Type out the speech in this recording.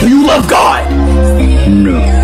Do you love God? No.